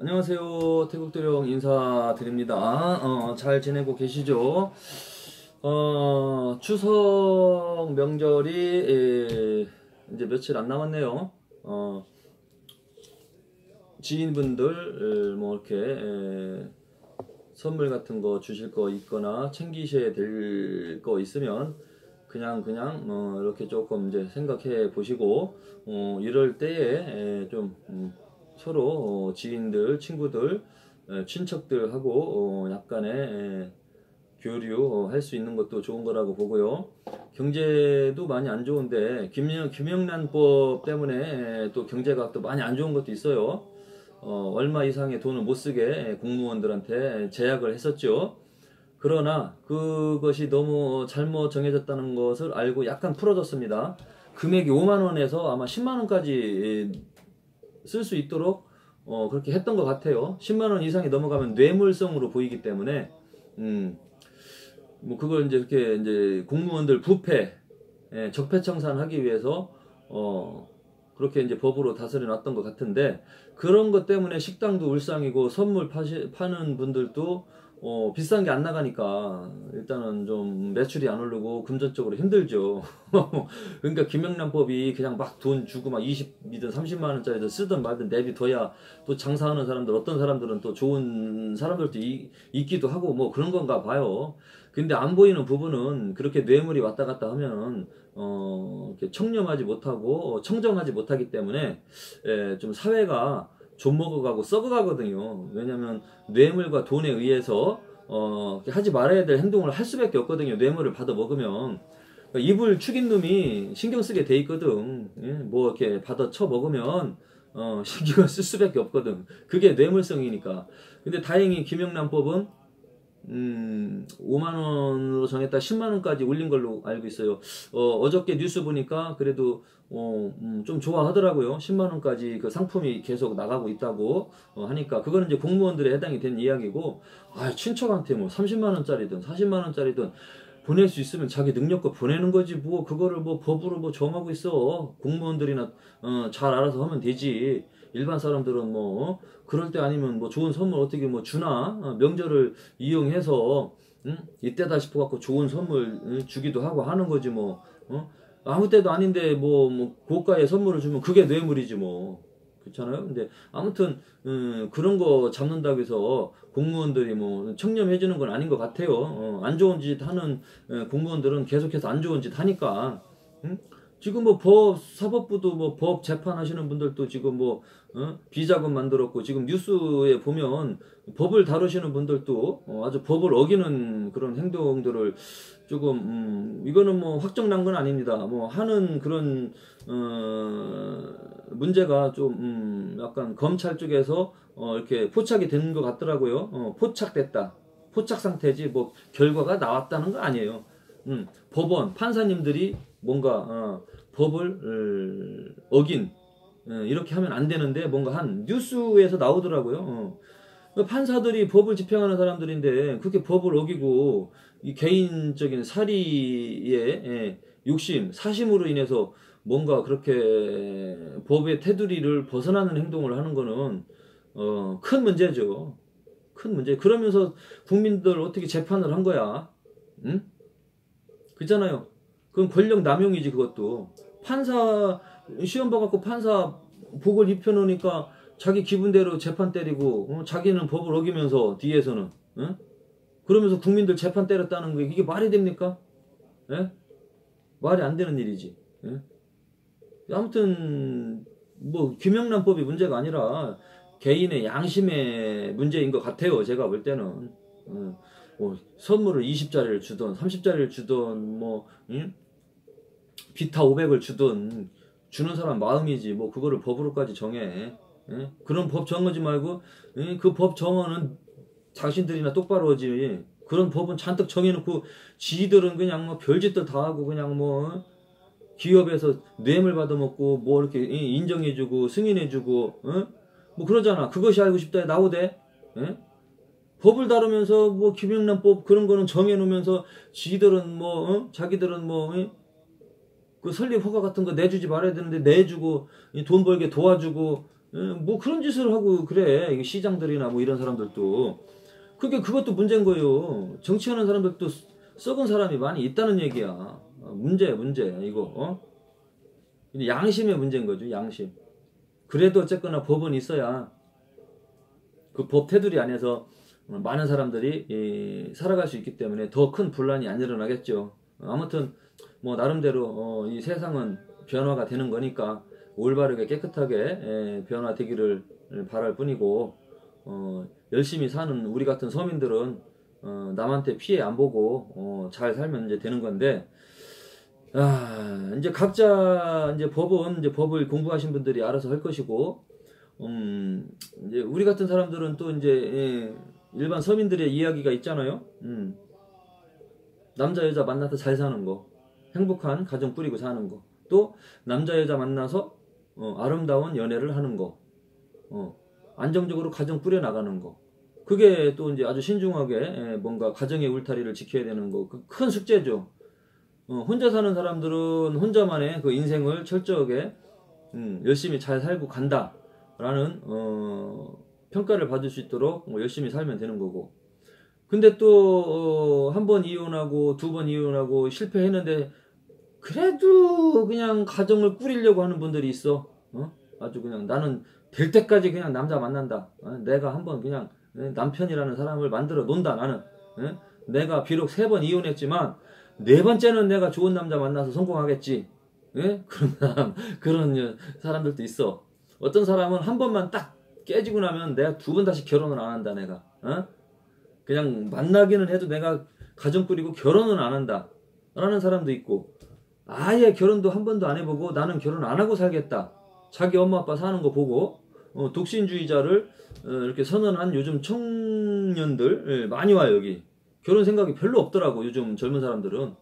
안녕하세요. 태국도령 인사드립니다. 어, 잘 지내고 계시죠? 어, 추석 명절이 에, 이제 며칠 안 남았네요. 어, 지인분들 에, 뭐 이렇게 에, 선물 같은 거 주실 거 있거나 챙기셔야 될 거 있으면 그냥 그냥 어, 이렇게 조금 이제 생각해 보시고 어, 이럴 때에 에, 좀 음, 서로 어, 지인들, 친구들, 에, 친척들하고 어, 약간의 에, 교류 할 수 있는 것도 좋은 거라고 보고요. 경제도 많이 안 좋은데 김영, 김영란법 때문에 에, 또 경제가 또 많이 안 좋은 것도 있어요. 어, 얼마 이상의 돈을 못 쓰게 공무원들한테 제약을 했었죠. 그러나 그것이 너무 잘못 정해졌다는 것을 알고 약간 풀어졌습니다. 금액이 5만 원에서 아마 10만 원까지 쓸 수 있도록 어, 그렇게 했던 것 같아요. 10만 원 이상이 넘어가면 뇌물성으로 보이기 때문에 음, 뭐 그걸 이제 이렇게 이제 공무원들 부패, 예, 적폐청산하기 위해서 어, 그렇게 이제 법으로 다스려 놨던 것 같은데 그런 것 때문에 식당도 울상이고 선물 파시, 파는 분들도 어, 비싼 게 안 나가니까 일단은 좀 매출이 안 오르고 금전적으로 힘들죠. 그러니까 김영란법이 그냥 막 돈 주고 막 20이든 30만 원짜리든 쓰든 말든 내비둬야 또 장사하는 사람들 어떤 사람들은 또 좋은 사람들도 이, 있기도 하고 뭐 그런 건가 봐요. 근데 안 보이는 부분은 그렇게 뇌물이 왔다 갔다 하면은 어, 청렴하지 못하고 청정하지 못하기 때문에 에, 좀 사회가 좀 먹어가고 썩어가거든요. 왜냐면 뇌물과 돈에 의해서 어, 하지 말아야 될 행동을 할 수밖에 없거든요. 뇌물을 받아 먹으면. 그러니까 입을 축인 놈이 신경 쓰게 돼 있거든. 예? 뭐 이렇게 받아 쳐 먹으면 어, 신경을 쓸 수밖에 없거든. 그게 뇌물성이니까. 근데 다행히 김영란법은 음, 5만 원으로 정했다 10만 원까지 올린 걸로 알고 있어요. 어, 어저께 뉴스 보니까 그래도 어, 음, 좀 좋아하더라고요. 10만 원까지 그 상품이 계속 나가고 있다고 어, 하니까 그거는 이제 공무원들에 해당이 된 이야기고 아, 친척한테 뭐 30만 원짜리든 40만 원짜리든 보낼 수 있으면 자기 능력껏 보내는 거지 뭐 그거를 뭐 법으로 뭐 정하고 있어. 공무원들이나 어, 잘 알아서 하면 되지. 일반 사람들은 뭐 어? 그럴 때 아니면 뭐 좋은 선물 어떻게 뭐 주나 어, 명절을 이용해서 응? 이때다 싶어 갖고 좋은 선물 응? 주기도 하고 하는 거지 뭐 어? 아무 때도 아닌데 뭐, 뭐 고가의 선물을 주면 그게 뇌물이지 뭐 그렇잖아요. 근데 아무튼 음, 그런 거 잡는다고 해서 공무원들이 뭐 청렴해지는 건 아닌 것 같아요. 어, 안 좋은 짓 하는 공무원들은 계속해서 안 좋은 짓 하니까 응? 지금 뭐 법 사법부도 뭐 법 재판하시는 분들도 지금 뭐 어? 비자금 만들었고 지금 뉴스에 보면 법을 다루시는 분들도 어, 아주 법을 어기는 그런 행동들을 조금 음, 이거는 뭐 확정난 건 아닙니다. 뭐 하는 그런 어, 문제가 좀 음, 약간 검찰 쪽에서 어, 이렇게 포착이 된 것 같더라고요. 어, 포착됐다. 포착 상태지 뭐 결과가 나왔다는 거 아니에요. 음, 법원 판사님들이 뭔가 어, 법을 어, 어긴 어, 이렇게 하면 안 되는데 뭔가 한 뉴스에서 나오더라고요. 어. 그러니까 판사들이 법을 집행하는 사람들인데 그렇게 법을 어기고 이 개인적인 사리의 예, 욕심, 사심으로 인해서 뭔가 그렇게 법의 테두리를 벗어나는 행동을 하는 거는 어, 큰 문제죠. 큰 문제. 그러면서 국민들 어떻게 재판을 한 거야? 응? 그잖아요. 그건 권력 남용이지 그것도. 판사 시험 봐갖고 판사 복을 입혀놓으니까 자기 기분대로 재판 때리고 어? 자기는 법을 어기면서 뒤에서는 어? 그러면서 국민들 재판 때렸다는 게 이게 말이 됩니까? 예? 말이 안 되는 일이지. 예? 아무튼 뭐 김영란법이 문제가 아니라 개인의 양심의 문제인 것 같아요. 제가 볼 때는 어, 뭐 선물을 20짜리를 주던 30짜리를 주던 뭐 응? 비타 500을 주던 주는 사람 마음이지 뭐 그거를 법으로까지 정해 예? 그런 법 정하지 말고 예? 그법 정하는 자신들이나 똑바로 하지 그런 법은 잔뜩 정해놓고 지들은 그냥 뭐 별짓들 다 하고 그냥 뭐 어? 기업에서 뇌물 받아먹고 뭐 이렇게 인정해주고 승인해주고 어? 뭐 그러잖아 그것이 알고 싶다 나오대 예? 법을 다루면서 뭐 김영란법 그런 거는 정해놓으면서 지들은 뭐 어? 자기들은 뭐 어? 그 설립 허가 같은 거 내주지 말아야 되는데 내주고 돈 벌게 도와주고 예, 뭐 그런 짓을 하고 그래. 시장들이나 뭐 이런 사람들도. 그게 그것도 문제인 거예요. 정치하는 사람들도 썩은 사람이 많이 있다는 얘기야. 어, 문제야, 문제. 이거, 어? 양심의 문제인 거죠, 양심. 그래도 어쨌거나 법은 있어야 그 법 테두리 안에서 많은 사람들이 살아갈 수 있기 때문에 더 큰 분란이 안 일어나겠죠. 아무튼 뭐 나름대로 어, 이 세상은 변화가 되는 거니까 올바르게 깨끗하게 변화되기를 바랄 뿐이고 어, 열심히 사는 우리 같은 서민들은 어, 남한테 피해 안 보고 어, 잘 살면 이제 되는 건데 아, 이제 각자 이제 법은 이제 법을 공부하신 분들이 알아서 할 것이고 음, 이제 우리 같은 사람들은 또 이제 예, 일반 서민들의 이야기가 있잖아요. 음. 남자 여자 만나서 잘 사는 거, 행복한 가정 꾸리고 사는 거, 또 남자 여자 만나서 어, 아름다운 연애를 하는 거, 어, 안정적으로 가정 꾸려 나가는 거. 그게 또 이제 아주 신중하게 예, 뭔가 가정의 울타리를 지켜야 되는 거, 그큰 숙제죠. 어, 혼자 사는 사람들은 혼자만의 그 인생을 철저하게 음, 열심히 잘 살고 간다라는 어, 평가를 받을 수 있도록 뭐 열심히 살면 되는 거고. 근데 또 한번 어, 이혼하고 두 번 이혼하고 실패했는데 그래도 그냥 가정을 꾸리려고 하는 분들이 있어. 어? 아주 그냥 나는 될 때까지 그냥 남자 만난다. 어? 내가 한번 그냥 남편이라는 사람을 만들어 논다. 나는 어? 내가 비록 세 번 이혼했지만 네 번째는 내가 좋은 남자 만나서 성공하겠지. 예? 그런 사람, 그런 사람들도 있어. 어떤 사람은 한 번만 딱 깨지고 나면 내가 두 번 다시 결혼을 안 한다, 내가. 어? 그냥 만나기는 해도 내가 가정 꾸리고 결혼은 안 한다. 라는 사람도 있고, 아예 결혼도 한 번도 안 해보고 나는 결혼 안 하고 살겠다. 자기 엄마 아빠 사는 거 보고, 어, 독신주의자를 어, 이렇게 선언한 요즘 청년들 예, 많이 와요, 여기. 결혼 생각이 별로 없더라고 요즘 젊은 사람들은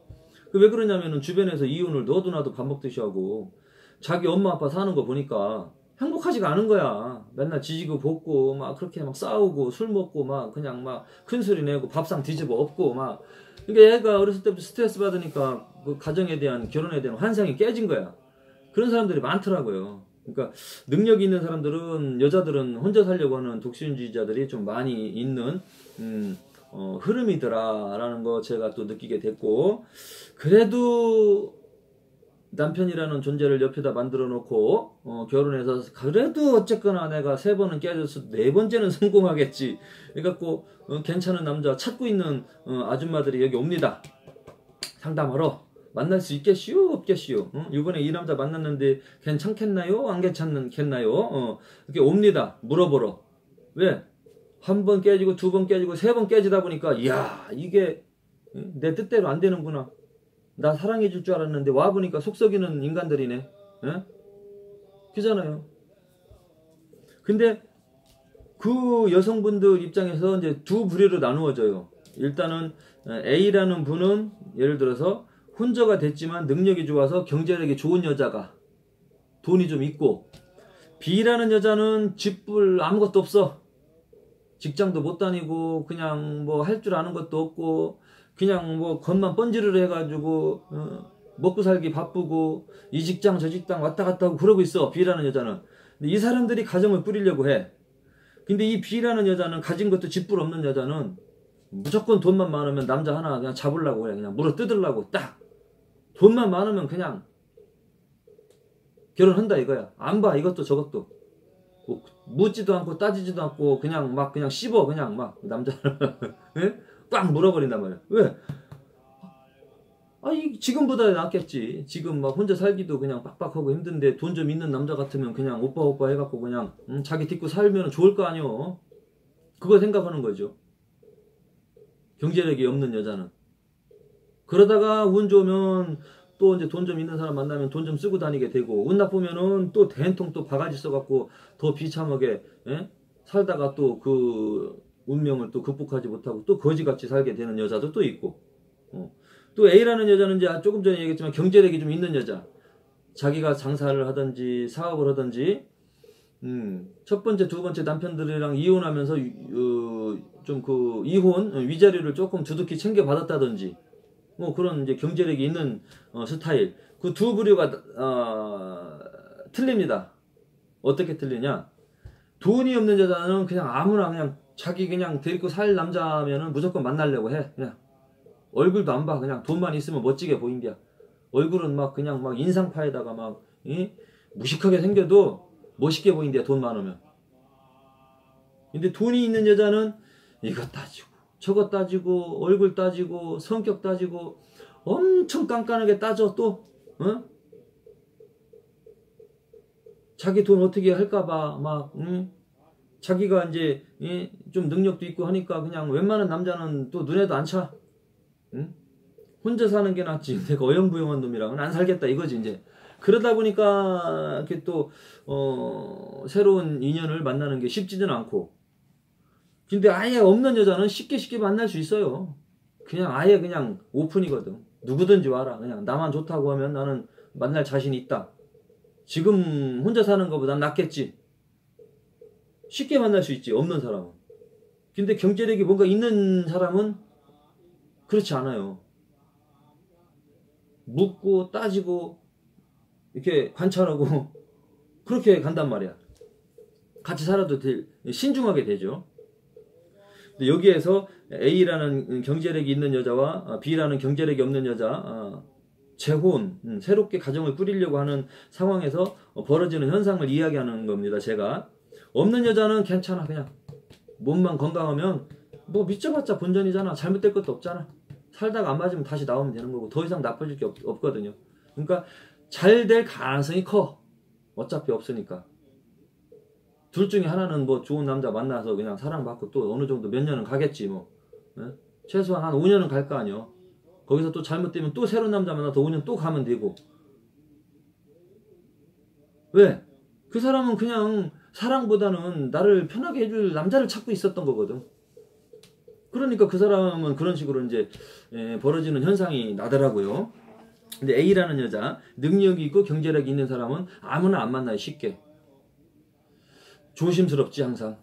그왜 그러냐면은 주변에서 이혼을 너도 나도 밥 먹듯이 하고 자기 엄마 아빠 사는 거 보니까 행복하지가 않은 거야. 맨날 지지고 볶고 막 그렇게 막 싸우고 술 먹고 막 그냥 막 큰 소리 내고 밥상 뒤집어 엎고 막. 그러니까 얘가 어렸을 때부터 스트레스 받으니까 그 가정에 대한 결혼에 대한 환상이 깨진 거야. 그런 사람들이 많더라고요. 그러니까 능력이 있는 사람들은 여자들은 혼자 살려고 하는 독신주의자들이 좀 많이 있는 음, 어, 흐름이더라라는 거 제가 또 느끼게 됐고. 그래도 남편이라는 존재를 옆에다 만들어 놓고 어, 결혼해서 그래도 어쨌거나 내가 세 번은 깨져서 네 번째는 성공하겠지. 그래갖고 어, 괜찮은 남자 찾고 있는 어, 아줌마들이 여기 옵니다. 상담하러. 만날 수 있겠시요 없겠시요 어? 이번에 이 남자 만났는데 괜찮겠나요? 안 괜찮겠나요? 어, 이렇게 옵니다. 물어보러. 왜? 한 번 깨지고 두 번 깨지고 세 번 깨지다 보니까 이야 이게 내 뜻대로 안 되는구나 나 사랑해 줄 줄 알았는데 와 보니까 속썩이는 인간들이네 에? 그잖아요 근데 그 여성분들 입장에서 이제 두 부류로 나누어져요 일단은 A라는 분은 예를 들어서 혼자가 됐지만 능력이 좋아서 경제력이 좋은 여자가 돈이 좀 있고 B라는 여자는 집불 아무것도 없어. 직장도 못 다니고 그냥 뭐 할 줄 아는 것도 없고 그냥 뭐 겉만 번지르르 해가지고 어, 먹고 살기 바쁘고 이 직장 저 직장 왔다 갔다 하고 그러고 있어 B라는 여자는. 근데 이 사람들이 가정을 꾸리려고 해. 근데 이 B라는 여자는 가진 것도 집불 없는 여자는 무조건 돈만 많으면 남자 하나 그냥 잡으려고 해 그냥 물어 뜯으려고 딱. 돈만 많으면 그냥 결혼한다 이거야. 안 봐 이것도 저것도. 뭐 묻지도 않고 따지지도 않고 그냥 막 그냥 씹어 그냥 막 남자를 꽉 물어버린단 말이야. 왜? 아 이 지금보다 낫겠지. 지금 막 혼자 살기도 그냥 빡빡하고 힘든데 돈 좀 있는 남자 같으면 그냥 오빠 오빠 해갖고 그냥 응, 자기 딛고 살면 좋을 거 아니오. 그거 생각하는 거죠. 경제력이 없는 여자는. 그러다가 운 좋으면 또 이제 돈 좀 있는 사람 만나면 돈 좀 쓰고 다니게 되고 운 나쁘면은 또 대통또 한 바가지 써갖고 더 비참하게 에? 예? 살다가 또 그 운명을 또 극복하지 못하고 또 거지같이 살게 되는 여자도 또 있고 어. 또 A라는 여자는 이제 조금 전에 얘기했지만 경제력이 좀 있는 여자 자기가 장사를 하든지 사업을 하든지 음, 첫 번째 두 번째 남편들이랑 이혼하면서 어, 좀그 이혼 위자료를 조금 두둑히 챙겨 받았다든지 뭐 그런 이제 경제력이 있는 어, 스타일 그 두 부류가 어, 틀립니다. 어떻게 틀리냐? 돈이 없는 여자는 그냥 아무나 그냥 자기 그냥 데리고 살 남자면은 무조건 만나려고 해. 그냥 얼굴도 안 봐. 그냥 돈만 있으면 멋지게 보인디야. 얼굴은 막 그냥 막 인상파에다가 막 이? 무식하게 생겨도 멋있게 보인디야. 돈 많으면. 근데 돈이 있는 여자는 이거 따지고 저거 따지고 얼굴 따지고 성격 따지고 엄청 깐깐하게 따져 또 어? 자기 돈 어떻게 할까봐 막 응? 자기가 이제 예? 좀 능력도 있고 하니까 그냥 웬만한 남자는 또 눈에도 안 차. 응? 혼자 사는 게 낫지. 내가 어영부영한 놈이랑은 안 살겠다 이거지 이제. 그러다 보니까 이렇게 또 어, 새로운 인연을 만나는 게 쉽지는 않고. 근데 아예 없는 여자는 쉽게 쉽게 만날 수 있어요. 그냥 아예 그냥 오픈이거든. 누구든지 와라. 그냥 나만 좋다고 하면 나는 만날 자신이 있다. 지금 혼자 사는 것보단 낫겠지. 쉽게 만날 수 있지. 없는 사람은. 근데 경제력이 뭔가 있는 사람은 그렇지 않아요. 묻고 따지고 이렇게 관찰하고 그렇게 간단 말이야. 같이 살아도 될, 신중하게 되죠. 여기에서 A라는 경제력이 있는 여자와 B라는 경제력이 없는 여자, 어, 재혼, 음, 새롭게 가정을 꾸리려고 하는 상황에서 벌어지는 현상을 이야기하는 겁니다. 제가 없는 여자는 괜찮아 그냥 몸만 건강하면 뭐 믿져봤자 본전이잖아 잘못될 것도 없잖아 살다가 안 맞으면 다시 나오면 되는 거고 더 이상 나빠질 게 없, 없거든요. 그러니까 잘 될 가능성이 커. 어차피 없으니까. 둘 중에 하나는 뭐 좋은 남자 만나서 그냥 사랑받고 또 어느 정도 몇 년은 가겠지 뭐. 네? 최소한 한 5년은 갈 거 아니요. 거기서 또 잘못되면 또 새로운 남자 만나서 5년 또 가면 되고. 왜? 그 사람은 그냥 사랑보다는 나를 편하게 해줄 남자를 찾고 있었던 거거든. 그러니까 그 사람은 그런 식으로 이제 예, 벌어지는 현상이 나더라고요. 근데 A라는 여자, 능력이 있고 경제력이 있는 사람은 아무나 안 만나요, 쉽게. 조심스럽지, 항상.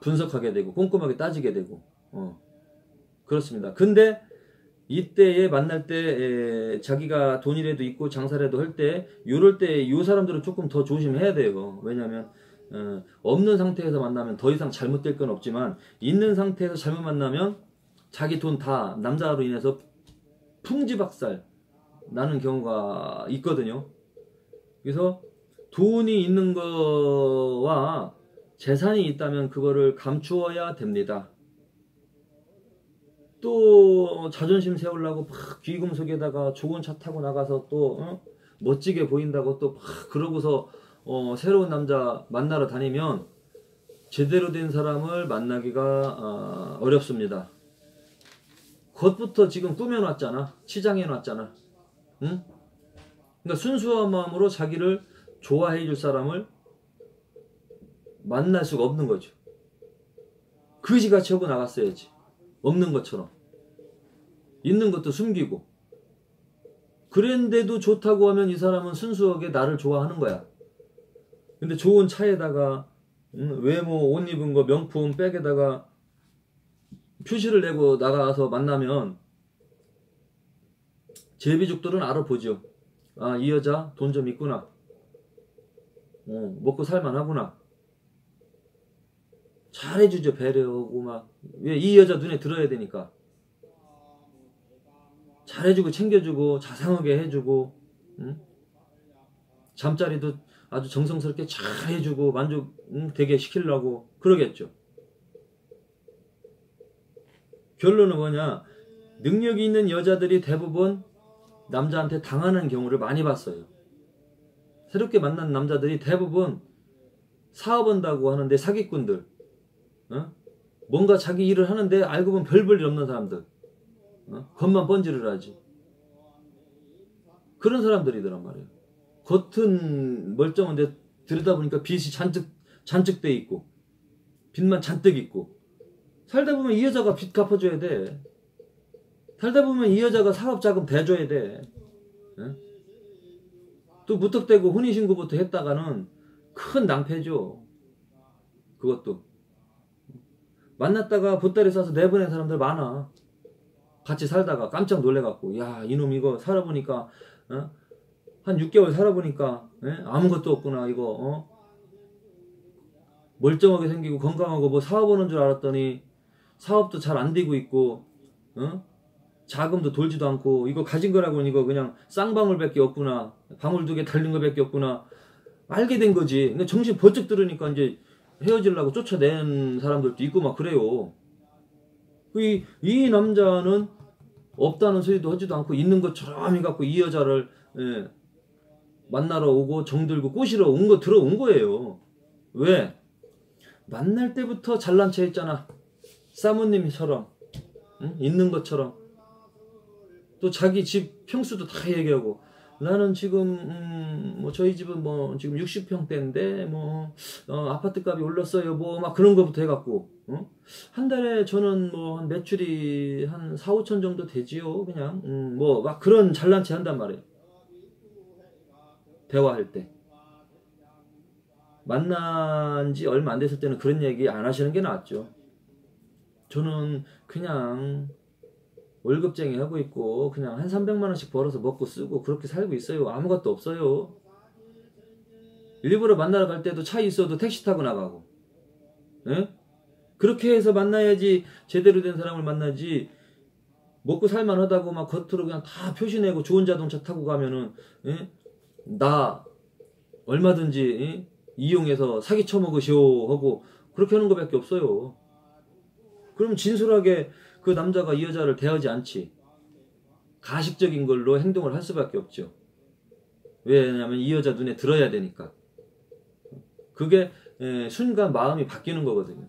분석하게 되고, 꼼꼼하게 따지게 되고, 어. 그렇습니다. 근데 이때에 만날 때 에, 자기가 돈이라도 있고 장사라도 할 때 요럴 때 요 사람들은 조금 더 조심해야 돼요. 왜냐하면 어, 없는 상태에서 만나면 더 이상 잘못될 건 없지만 있는 상태에서 잘못 만나면 자기 돈 다 남자로 인해서 풍지박살 나는 경우가 있거든요. 그래서 돈이 있는 거와 재산이 있다면 그거를 감추어야 됩니다. 또 자존심 세우려고 막 귀금속에다가 좋은 차 타고 나가서 또 어? 멋지게 보인다고 또 막 그러고서 어, 새로운 남자 만나러 다니면 제대로 된 사람을 만나기가 어, 어렵습니다. 겉부터 지금 꾸며놨잖아. 치장해놨잖아. 응? 그러니까 순수한 마음으로 자기를 좋아해 줄 사람을 만날 수가 없는 거죠. 그지같이 하고 나갔어야지. 없는 것처럼. 있는 것도 숨기고. 그랬는데도 좋다고 하면 이 사람은 순수하게 나를 좋아하는 거야. 근데 좋은 차에다가 음, 외모 옷 입은 거 명품 백에다가 표시를 내고 나가서 만나면 제비족들은 알아보죠. 아, 이 여자 돈 좀 있구나. 어, 먹고 살만하구나. 잘해주죠. 배려하고 막. 왜 이 여자 눈에 들어야 되니까. 잘해주고 챙겨주고 자상하게 해주고 응? 잠자리도 아주 정성스럽게 잘 해주고 만족 되게 시키려고 그러겠죠. 결론은 뭐냐? 능력이 있는 여자들이 대부분 남자한테 당하는 경우를 많이 봤어요. 새롭게 만난 남자들이 대부분 사업한다고 하는데 사기꾼들, 어? 뭔가 자기 일을 하는데 알고 보면 별볼일 없는 사람들, 어? 겉만 번지를 하지. 그런 사람들이더란 말이에요. 겉은 멀쩡한데 들여다보니까 빚이 잔뜩 잔뜩 돼 있고 빚만 잔뜩 있고 살다 보면 이 여자가 빚 갚아줘야 돼. 살다 보면 이 여자가 사업자금 대줘야 돼. 네? 또 무턱대고 혼인신고부터 했다가는 큰 낭패죠. 그것도. 만났다가 보따리 싸서 내보낸 사람들 많아. 같이 살다가 깜짝 놀래갖고, 야, 이놈 이거 살아보니까, 어? 한 6개월 살아보니까, 예? 아무것도 없구나, 이거, 어? 멀쩡하게 생기고 건강하고 뭐 사업 하는 줄 알았더니 사업도 잘 안 되고 있고 어? 자금도 돌지도 않고 이거 가진 거라고는 이거 그냥 쌍방울밖에 없구나 방울 두 개 달린 거밖에 없구나 알게 된 거지 근데 정신 번쩍 들으니까 이제 헤어지려고 쫓아낸 사람들도 있고 막 그래요 이, 이 남자는 없다는 소리도 하지도 않고 있는 것처럼 해갖고 이 여자를 예, 만나러 오고 정들고 꼬시러 온 거 들어온 거예요. 왜? 만날 때부터 잘난 체 했잖아. 사모님처럼. 응? 있는 것처럼. 또 자기 집 평수도 다 얘기하고. 나는 지금 음, 뭐 저희 집은 뭐 지금 60평대인데 뭐 어, 아파트 값이 올랐어요 뭐 막 그런 거부터 해갖고 어? 한 달에 저는 뭐 한 매출이 한 4, 5천 정도 되지요 그냥. 음, 뭐 막 그런 잘난 체 한단 말이에요 대화할 때 만난 지 얼마 안 됐을 때는 그런 얘기 안 하시는 게 낫죠 저는 그냥 월급쟁이 하고 있고 그냥 한 300만 원씩 벌어서 먹고 쓰고 그렇게 살고 있어요. 아무것도 없어요. 일부러 만나러 갈 때도 차 있어도 택시 타고 나가고. 에? 그렇게 해서 만나야지 제대로 된 사람을 만나지 먹고 살만하다고 막 겉으로 그냥 다 표시내고 좋은 자동차 타고 가면은 에? 나 얼마든지 에? 이용해서 사기 쳐먹으시오 하고 그렇게 하는 것밖에 없어요. 그럼 진솔하게 그 남자가 이 여자를 대하지 않지. 가식적인 걸로 행동을 할 수밖에 없죠. 왜냐하면 이 여자 눈에 들어야 되니까. 그게 순간 마음이 바뀌는 거거든요.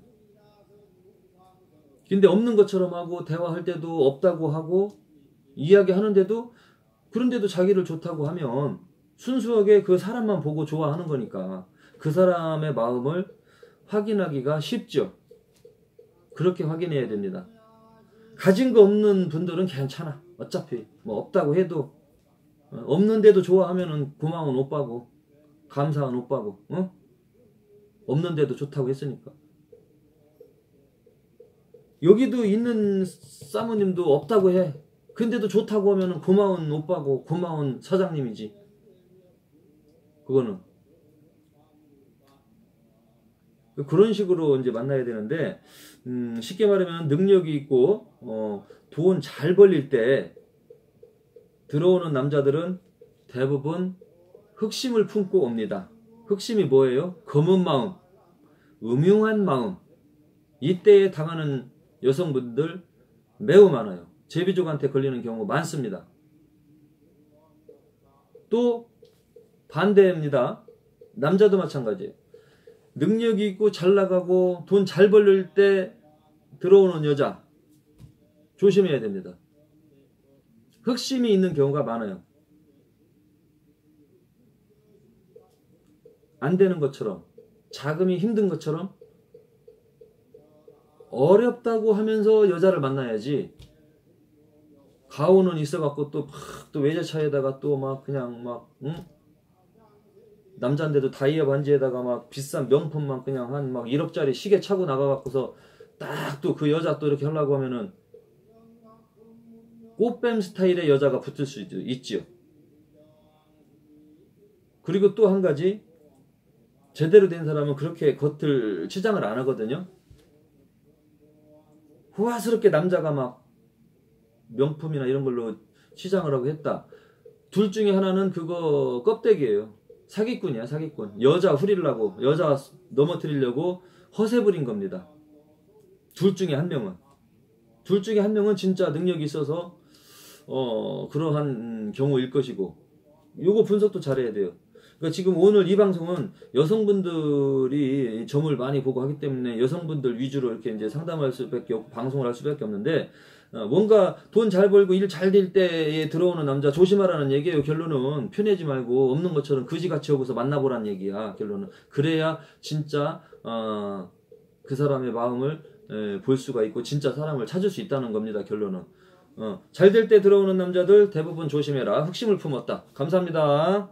근데 없는 것처럼 하고 대화할 때도 없다고 하고 이야기하는데도 그런데도 자기를 좋다고 하면 순수하게 그 사람만 보고 좋아하는 거니까 그 사람의 마음을 확인하기가 쉽죠. 그렇게 확인해야 됩니다. 가진 거 없는 분들은 괜찮아. 어차피 뭐 없다고 해도 어, 없는데도 좋아하면은 고마운 오빠고 감사한 오빠고 어? 없는데도 좋다고 했으니까 여기도 있는 사모님도 없다고 해 근데도 좋다고 하면은 고마운 오빠고 고마운 사장님이지 그거는 그런 식으로 이제 만나야 되는데 음, 쉽게 말하면 능력이 있고 어, 돈 잘 벌릴 때 들어오는 남자들은 대부분 흑심을 품고 옵니다. 흑심이 뭐예요? 검은 마음, 음흉한 마음. 이때에 당하는 여성분들 매우 많아요. 제비족한테 걸리는 경우 많습니다. 또 반대입니다. 남자도 마찬가지예요. 능력이 있고 잘 나가고 돈 잘 벌릴 때 들어오는 여자 조심해야 됩니다. 흑심이 있는 경우가 많아요. 안 되는 것처럼 자금이 힘든 것처럼 어렵다고 하면서 여자를 만나야지 가오는 있어갖고 또 막 또 외제차에다가 또 막 그냥 막 응? 남자인데도 다이아 반지에다가 막 비싼 명품만 그냥 한 막 1억짜리 시계 차고 나가갖고서 딱 또 그 여자 또 이렇게 하려고 하면은 꽃뱀 스타일의 여자가 붙을 수 있, 있지요. 그리고 또 한 가지 제대로 된 사람은 그렇게 겉을 치장을 안 하거든요. 후화스럽게 남자가 막 명품이나 이런 걸로 치장을 하고 했다. 둘 중에 하나는 그거 껍데기예요. 사기꾼이야 사기꾼. 여자 후리려고 여자 넘어뜨리려고 허세 부린 겁니다. 둘 중에 한 명은. 둘 중에 한 명은 진짜 능력이 있어서 어 그러한 경우일 것이고. 요거 분석도 잘해야 돼요. 그러니까 지금 오늘 이 방송은 여성분들이 점을 많이 보고 하기 때문에 여성분들 위주로 이렇게 이제 상담할 수밖에 없고 방송을 할 수밖에 없는데 어, 뭔가 돈 잘 벌고 일 잘 될 때에 들어오는 남자 조심하라는 얘기예요. 결론은 편해지 말고 없는 것처럼 그지같이 하고서 만나보란 얘기야. 결론은 그래야 진짜 어, 그 사람의 마음을 에, 볼 수가 있고 진짜 사람을 찾을 수 있다는 겁니다. 결론은 어, 잘 될 때 들어오는 남자들 대부분 조심해라. 흑심을 품었다. 감사합니다.